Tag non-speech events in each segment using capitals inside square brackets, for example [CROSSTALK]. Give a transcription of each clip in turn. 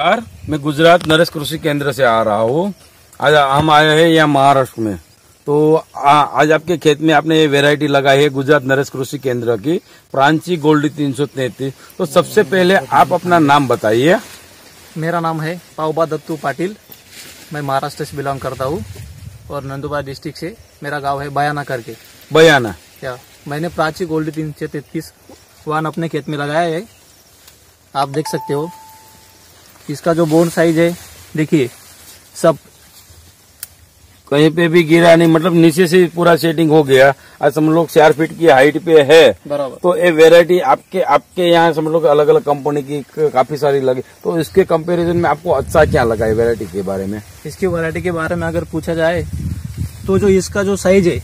यार मैं गुजरात नरेश कृषि केंद्र से आ रहा हूँ। आज हम आए हैं यहाँ महाराष्ट्र में। तो आ, आज आपके खेत में आपने ये वेरायटी लगाई है गुजरात नरेश कृषि केंद्र की प्रांची गोल्डी तीन सौ तैतीस। तो सबसे पहले आप अपना नाम बताइए। मेरा नाम है पावबा दत्तू पाटिल। मैं महाराष्ट्र से बिलोंग करता हूँ और नंदुबार डिस्ट्रिक्ट से मेरा गाँव है बयाना करके। बयाना। क्या मैंने प्राची गोल्ड तीन सौ तैतीस वान अपने खेत में लगाया है। आप देख सकते हो। इसका जो बोन साइज़ है देखिए सब कहीं पे भी गिरा नहीं मतलब नीचे से पूरा सेटिंग हो गया। आज हम लोग चार फीट की हाइट पे है। तो ये वेरायटी आपके आपके यहाँ समझ लो अलग अलग कंपनी की काफ़ी सारी लगी। तो इसके कंपैरिजन में आपको अच्छा क्या लगा है वेरायटी के बारे में? इसकी वैरायटी के बारे में अगर पूछा जाए तो जो इसका जो साइज़ है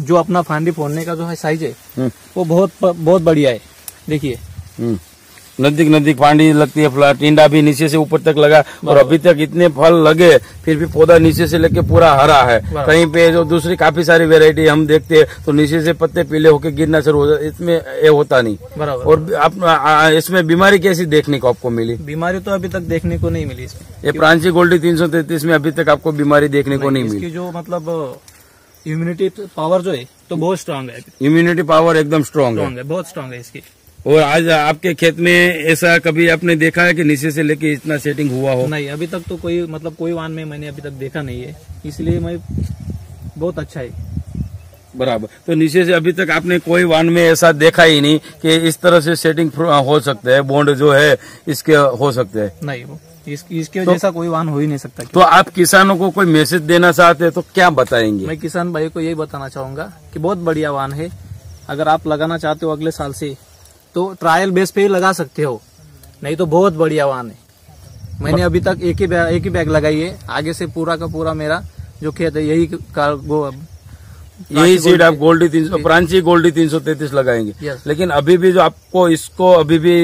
जो अपना फांदी फोड़ने का जो है साइज़ है हम्म, वो बहुत बहुत बढ़िया है। देखिए हम्म। नज़दीक नज़दीक फांडी लगती है फ्ला- टिंडा भी नीचे से ऊपर तक लगा और अभी तक इतने फल लगे फिर भी पौधा नीचे से लेके पूरा हरा है। कहीं पे जो दूसरी काफ़ी सारी वेरायटी हम देखते हैं तो नीचे से पत्ते पीले होके गिरना शुरू हो जाते इसमें ये होता नहीं। और आप इसमें बीमारी कैसी देखने को आपको मिली? बीमारी तो अभी तक देखने को नहीं मिली इसमें। ये प्रांची गोल्डी तीन में अभी तक आपको बीमारी देखने को नहीं मिली। जो मतलब इम्यूनिटी पावर जो है तो बहुत स्ट्रांग है इम्यूनिटी पावर एकदम स्ट्रांग है। बहुत स्ट्रांग है इसकी। और आज आपके खेत में ऐसा कभी आपने देखा है कि नीचे से लेके इतना सेटिंग हुआ हो? नहीं अभी तक तो कोई मतलब कोई वाहन में मैंने अभी तक देखा नहीं है। इसलिए मैं बहुत अच्छा है। बराबर। तो नीचे से अभी तक आपने कोई वाहन में ऐसा देखा ही नहीं कि इस तरह से सेटिंग हो सकते है बॉन्ड जो है इसके हो सकते हैं। नहीं वो इस, इसके तो- जैसा कोई वाहन हो ही नहीं सकता। तो आप किसानों को कोई मैसेज देना चाहते हैं तो क्या बताएँगे? मैं किसान भाई को यही बताना चाहूँगा कि बहुत बढ़िया वाहन है। अगर आप लगाना चाहते हो अगले साल से तो ट्रायल बेस पे ही लगा सकते हो। नहीं तो बहुत बढ़िया वाहन है। मैंने अभी तक एक ही बैग, एक ही बैग लगाई है। आगे से पूरा का पूरा मेरा जो खेत है यही का वो यही सीड आप गोल्डी तीन सौ प्रांची गोल्डी तीन सौ तैतीस लगाएँगे। लेकिन अभी भी जो आपको इसको अभी भी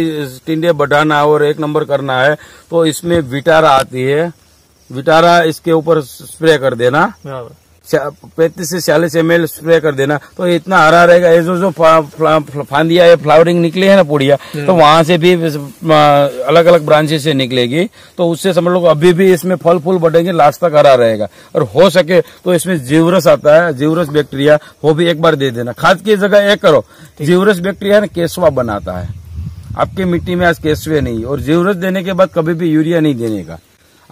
टिंडे बढ़ाना है और एक नंबर करना है तो इसमें विटारा आती है। विटारा इसके ऊपर स्प्रे कर देना। पैंतीस से छियालीस एम स्प्रे कर देना तो इतना हरा रहेगा। ये जो जो फांदिया ये फ्लावरिंग निकली है ना पुड़िया तो वहाँ से भी अलग अलग ब्रांचेस से निकलेगी। तो उससे समझ लो अभी भी इसमें फल फूल बढ़ेंगे लास्ट तक हरा रहेगा। और हो सके तो इसमें जीवरस आता है जीवरस बैक्टीरिया वो भी एक बार दे देना। खाद की जगह एक करो जीवरस बैक्टीरिया ना केसवा बनाता है। आपकी मिट्टी में आज केसवे नहीं और जीवरस देने के बाद कभी भी यूरिया नहीं देने का।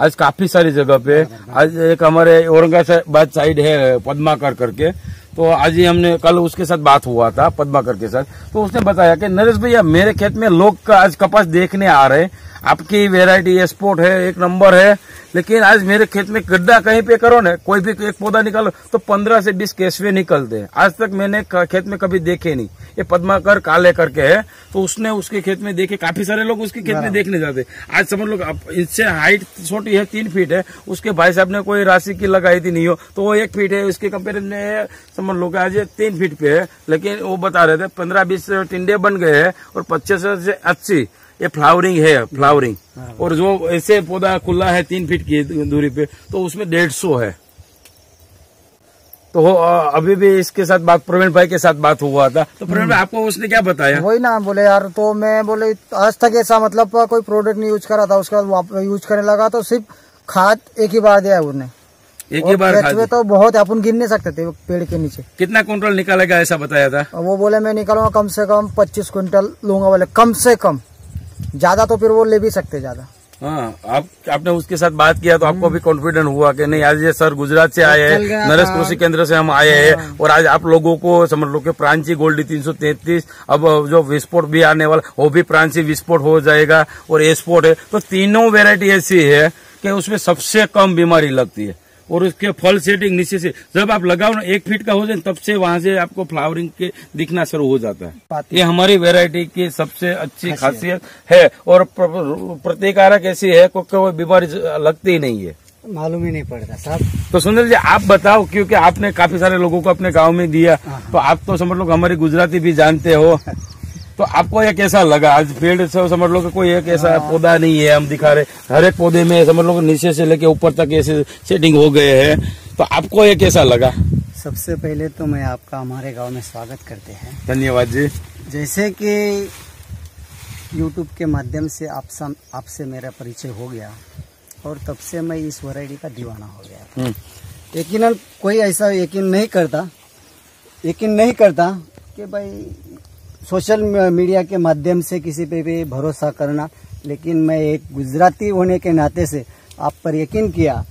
आज काफ़ी सारी जगह पे। आज एक हमारे औरंगाबाद साइड है पदमाकर करके। तो आज ही हमने, कल उसके साथ बात हुआ था, पदमाकर के साथ। तो उसने बताया कि नरेश भैया, मेरे खेत में लोग का आज कपास देखने आ रहे हैं आपकी वेरायटी एक्सपोर्ट है एक नंबर है लेकिन आज मेरे खेत में गड्ढा कहीं पे करो ना कोई भी एक पौधा निकालो तो पंद्रह से बीस केसवे निकलते हैं आज तक मैंने खेत में कभी देखे नहीं। ये पद्माकर काले करके है तो उसने उसके खेत में देखे काफ़ी सारे लोग उसके खेत में देखने जाते। आज समझ लो इससे हाइट छोटी है तीन फीट है उसके भाई साहब ने कोई राशि की लगाई थी नहीं हो तो वो एक फीट है उसके कंपेरिजन में समझ लो आज तीन फीट पे है लेकिन वो बता रहे थे पंद्रह बीस टिंडे बन गए हैं और पच्चीस से अस्सी ये फ्लावरिंग है फ्लावरिंग। और जो ऐसे पौधा खुला है तीन फीट की दूरी पे तो उसमें डेढ़ सौ है। तो अभी भी इसके साथ बात प्रवीण भाई के साथ बात हुआ था। तो प्रवीण भाई आपको उसने क्या बताया? वही ना बोले यार तो मैं बोले आज तक ऐसा मतलब कोई प्रोडक्ट नहीं यूज़ करा था उसके बाद यूज़ करने लगा तो सिर्फ़ खाद एक ही बार दिया उसने एक ही बार और खा खेत में दी। तो बहुत अपन गिन नहीं सकते थे पेड़ के नीचे। कितना कुंटल निकालेगा ऐसा बताया था? वो बोले मैं निकलूँगा कम से कम पच्चीस क्विंटल लूँगा। बोले कम से कम। ज़्यादा तो फिर वो ले भी सकते ज़्यादा। हाँ आप आपने उसके साथ बात किया तो आपको भी कॉन्फिडेंट हुआ कि नहीं आज ये सर गुजरात से आए हैं नरेश कृषि केंद्र से हम आए हैं। और आज आप लोगों को समझ लो कि प्रांची गोल्डी तीन सौ तैतीस अब जो विस्फोट भी आने वाला वो भी प्रांची विस्फोट हो जाएगा और एस्पोर्ट है। तो तीनों वेरायटी ऐसी है कि उसमें सबसे कम बीमारी लगती है। और उसके फल सेटिंग नीचे से जब आप लगाओ ना एक फीट का हो जाए तब से वहाँ से आपको फ्लावरिंग के दिखना शुरू हो जाता है। ये हमारी वैरायटी की सबसे अच्छी खासियत। है और प्र- प्रतिकारक ऐसी है को कोई बीमारी लगती ही नहीं है। मालूम ही नहीं पड़ता साहब। तो सुंदर जी आप बताओ क्योंकि आपने काफ़ी सारे लोगों को अपने गाँव में दिया तो आप तो समझ लो हमारी गुजराती भी जानते हो। [LAUGHS] तो आपको ये कैसा लगा? आज फ़ील्ड से समझ लो कि कोई एक ऐसा पौधा नहीं है हम दिखा रहे हर एक पौधे में समझ लो नीचे से लेके ऊपर तक ऐसे सेटिंग हो गए हैं। तो आपको ये कैसा लगा? सबसे पहले तो मैं आपका हमारे गाँव में स्वागत करते हैं। धन्यवाद जी। जैसे कि यूट्यूब के माध्यम से आप आपसे मेरा परिचय हो गया और तब से मैं इस वैरायटी का दीवाना हो गया। हम्म, यकीनन कोई ऐसा यकीन नहीं करता यकीन नहीं करता कि भाई सोशल मीडिया के माध्यम से किसी पे भी भरोसा करना लेकिन मैं एक गुजराती होने के नाते से आप पर यकीन किया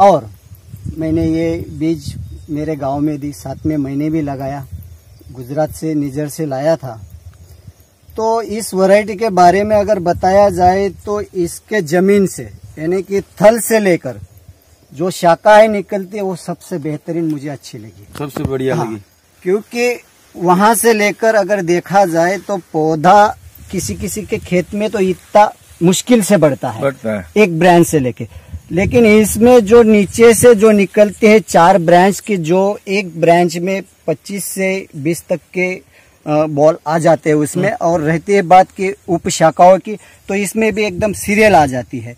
और मैंने ये बीज मेरे गाँव में दी साथ में मैंने भी लगाया गुजरात से निजर से लाया था। तो इस वैरायटी के बारे में अगर बताया जाए तो इसके ज़मीन से यानी कि थल से लेकर जो शाखाएँ निकलती है वो सबसे बेहतरीन मुझे अच्छी लगी। सबसे बढ़िया हाँ, लगी। क्योंकि वहाँ से लेकर अगर देखा जाए तो पौधा किसी किसी के खेत में तो इतना मुश्किल से बढ़ता है। बढ़ता है। एक ब्रांच से लेके। लेकिन इसमें जो नीचे से जो निकलते हैं चार ब्रांच के जो एक ब्रांच में 25 से 20 तक के बॉल आ जाते हैं उसमें और रहती है बात की उप शाखाओं की तो इसमें भी एकदम सीरियल आ जाती है।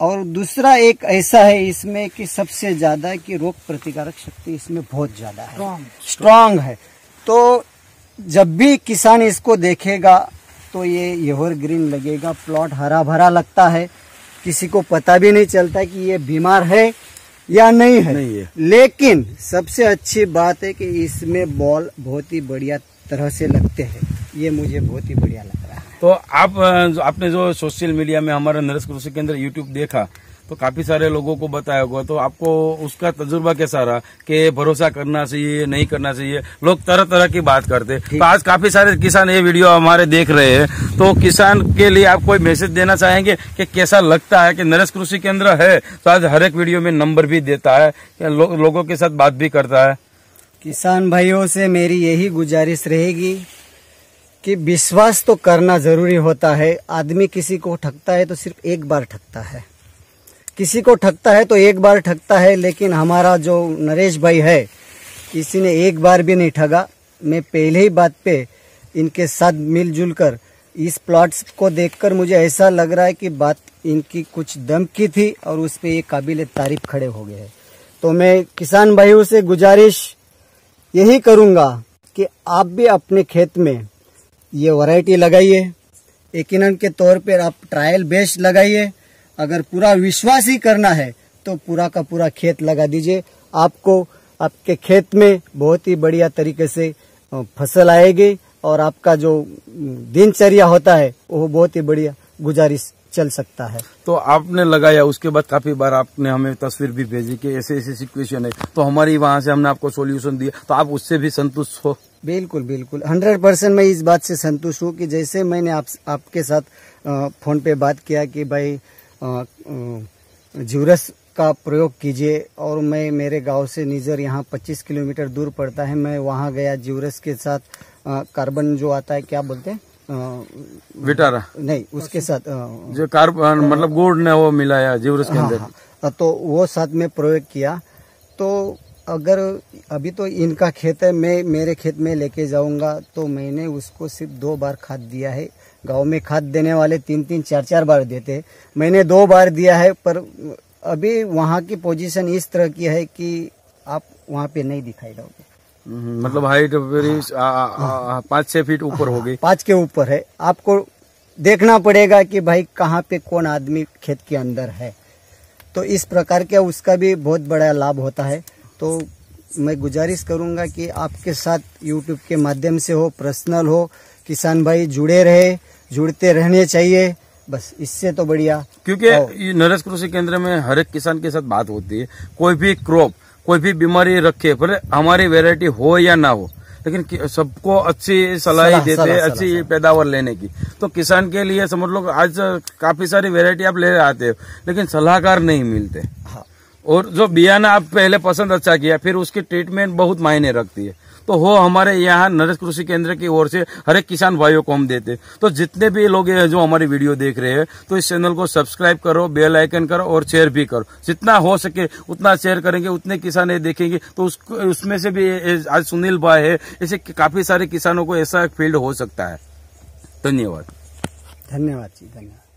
और दूसरा एक ऐसा है इसमें कि सबसे ज़्यादा कि रोग प्रतिकारक शक्ति इसमें बहुत ज़्यादा है। स्ट्रांग है। तो जब भी किसान इसको देखेगा तो ये एवर ग्रीन लगेगा प्लॉट हरा भरा लगता है। किसी को पता भी नहीं चलता कि ये बीमार है या नहीं है। नहीं है। लेकिन सबसे अच्छी बात है कि इसमें बॉल बहुत ही बढ़िया तरह से लगते हैं। ये मुझे बहुत ही बढ़िया लग रहा है। तो आप जो- आपने जो सोशल मीडिया में हमारा नरेश कृषि केंद्र यूट्यूब देखा तो काफ़ी सारे लोगों को बताया होगा तो आपको उसका तजुर्बा कैसा रहा कि भरोसा करना चाहिए नहीं करना चाहिए? लोग तरह तरह की बात करते तो आज काफ़ी सारे किसान ये वीडियो हमारे देख रहे हैं। तो किसान के लिए आप कोई मैसेज देना चाहेंगे कि कैसा लगता है कि नरेश कृषि केंद्र है? तो आज हर एक वीडियो में नंबर भी देता है लो, लोगों के साथ बात भी करता है। किसान भाइयों से मेरी यही गुजारिश रहेगी कि विश्वास तो करना ज़रूरी होता है। आदमी किसी को ठगता है तो सिर्फ़ एक बार ठगता है। किसी को ठगता है तो एक बार ठगता है, लेकिन हमारा जो नरेश भाई है, किसी ने एक बार भी नहीं ठगा। मैं पहले ही बात पे इनके साथ मिलजुल कर इस प्लॉट्स को देखकर मुझे ऐसा लग रहा है कि बात इनकी कुछ दम की थी और उस पर ये काबिल तारीफ़ खड़े हो गए हैं। तो मैं किसान भाइयों से गुजारिश यही करूँगा कि आप भी अपने खेत में ये वैरायटी लगाइए। यकीन के तौर पर आप ट्रायल बेस्ड लगाइए। अगर पूरा विश्वास ही करना है तो पूरा का पूरा खेत लगा दीजिए। आपको आपके खेत में बहुत ही बढ़िया तरीके से फ़सल आएगी और आपका जो दिनचर्या होता है वो बहुत ही बढ़िया गुजारिश चल सकता है। तो आपने लगाया उसके बाद काफ़ी बार आपने हमें तस्वीर भी भेजी कि ऐसे ऐसे सिचुएशन है। तो हमारी वहाँ से हमने आपको सॉल्यूशन दिया तो आप उससे भी संतुष्ट हो? बिल्कुल बिल्कुल। हंड्रेड परसेंट मैं इस बात से संतुष्ट हूँ कि जैसे मैंने आप आपके साथ फ़ोन पे बात किया कि भाई ज्यूरस का प्रयोग कीजिए और मैं मेरे गाँव से निजर यहाँ 25 किलोमीटर दूर पड़ता है। मैं वहाँ गया ज्यूरस के साथ कार्बन जो आता है क्या बोलते हैं? विटारा। नहीं उसके साथ जो कार्बन मतलब गुड़ ने वो मिलाया जीवरस के हाँ, अंदर। हाँ, तो वो साथ में प्रयोग किया। तो अगर अभी तो इनका खेत है मैं मेरे खेत में लेके जाऊँगा तो मैंने उसको सिर्फ़ दो बार खाद दिया है। गाँव में खाद देने वाले तीन तीन चार चार बार देते हैं। मैंने दो बार दिया है पर अभी वहाँ की पोजीशन इस तरह की है कि आप वहाँ पे नहीं दिखाई दोगे। हम्म, मतलब हाइट पाँच छह फीट ऊपर हो गई पाँच के ऊपर है। आपको देखना पड़ेगा कि भाई कहाँ पे कौन आदमी खेत के अंदर है। तो इस प्रकार का उसका भी बहुत बड़ा लाभ होता है। तो मैं गुजारिश करूँगा कि आपके साथ यूट्यूब के माध्यम से हो पर्सनल हो किसान भाई जुड़े रहे। जुड़ते रहने चाहिए। बस इससे तो बढ़िया। क्योंकि ये नरेश कृषि केंद्र में हर एक किसान के साथ बात होती है। कोई भी क्रॉप कोई भी बीमारी रखे भले हमारी वेरायटी हो या ना हो लेकिन सबको अच्छी सलाह देते हैं अच्छी। पैदावार लेने की। तो किसान के लिए समझ लो आज काफ़ी सारी वेरायटी आप ले आते हो लेकिन सलाहकार नहीं मिलते। हाँ। और जो बियाना आप पहले पसंद अच्छा किया फिर उसकी ट्रीटमेंट बहुत मायने रखती है। तो वो हमारे यहाँ नरेश कृषि केंद्र की ओर से हर एक किसान भाइयों को हम देते। तो जितने भी लोग जो हमारी वीडियो देख रहे हैं तो इस चैनल को सब्सक्राइब करो, बेल आइकन करो और शेयर भी करो। जितना हो सके उतना शेयर करेंगे, उतने किसान ये देखेंगे। तो उसमें से भी आज सुनील भाई है ऐसे काफ़ी सारे किसानों को ऐसा फ़ील्ड हो सकता है। धन्यवाद। धन्यवाद जी, धन्यवाद।